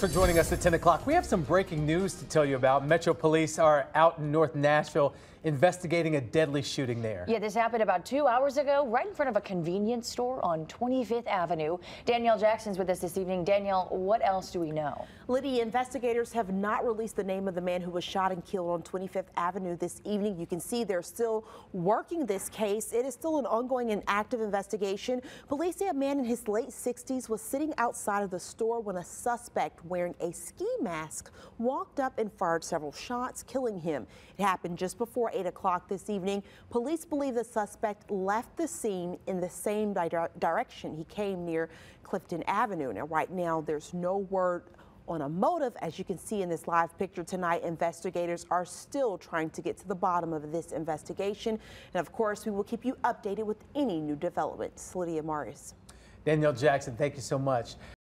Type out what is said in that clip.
for joining us at 10 o'clock. We have some breaking news to tell you about. Metro Police are out in North Nashville investigating a deadly shooting there. Yeah, this happened about two hours ago, right in front of a convenience store on 25th Avenue. Danielle Jackson's with us this evening. Danielle, what else do we know? Liddy, investigators have not released the name of the man who was shot and killed on 25th Avenue this evening. You can see they're still working this case. It is still an ongoing and active investigation. Police say a man in his late 60s was sitting outside of the store when a suspect wearing a ski mask walked up and fired several shots, killing him. It happened just before 8 o'clock this evening. Police believe the suspect left the scene in the same di direction he came near Clifton Avenue. Now, right now, there's no word on a motive. As you can see in this live picture tonight, investigators are still trying to get to the bottom of this investigation. And of course, we will keep you updated with any new developments. Lydia Morris. Danielle Jackson, thank you so much.